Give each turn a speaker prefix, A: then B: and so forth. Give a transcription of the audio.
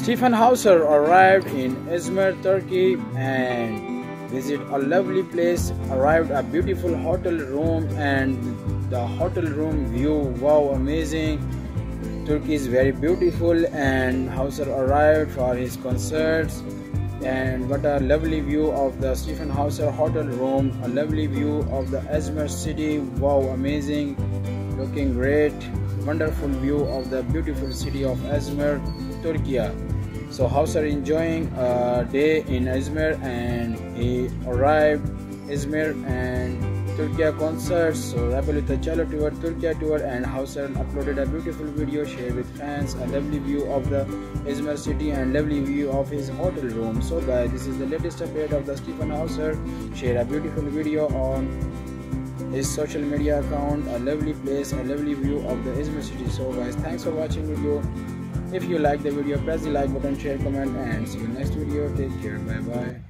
A: Stjepan Hauser arrived in Izmir, Turkey and visit a lovely place. Arrived a beautiful hotel room and the hotel room view. Wow, amazing! Turkey is very beautiful and Hauser arrived for his concerts and what a lovely view of the Stjepan Hauser hotel room a lovely view of the Izmir city wow amazing looking great wonderful view of the beautiful city of Izmir Turkey so Hauser enjoying a day in Izmir and he arrived Izmir and Turkey concerts. So Rebel with a Cello tour, Turkey tour and Hauser uploaded a beautiful video shared with fans, a lovely view of the Izmir city and lovely view of his hotel room. So guys, this is the latest update of the Stjepan Hauser. Share a beautiful video on his social media account, a lovely place, a lovely view of the Izmir city. So guys, thanks for watching video. If you like the video, press the like button, share, comment and see you next video. Take care. Bye bye.